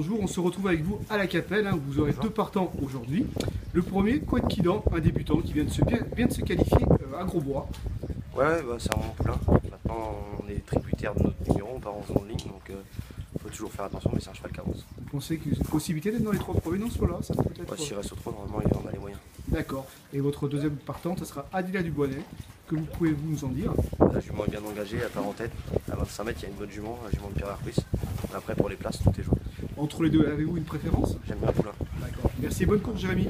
Bonjour, on se retrouve avec vous à la Capelle. hein, où vous aurez deux partants aujourd'hui. Le premier, Kouad Kidan, un débutant qui vient de se, bien, vient de se qualifier euh, à Grosbois. Ouais, ouais, bah, c'est un mon poulain. Maintenant, on est tributaire de notre numéro, on part en seconde ligne, donc il faut toujours faire attention, mais c'est un cheval avance. Vous pensez qu'il y a une possibilité d'être dans les trois premiers dans ce lot-là Ça peut peut-être. Ouais, S'il reste au trop, normalement, il en a les moyens. D'accord. Et votre deuxième partant, ce sera Adila Duboinet. Que vous pouvez-vous nous en dire? La jument est bien engagée, elle part en tête. À 25 mètres, il y a une bonne jument, la jument de Pierre. Après, pour les places, tout est joué. Entre les deux, avez-vous une préférence? J'aime bien le poulain. D'accord. Merci et bonne course, Jérémy.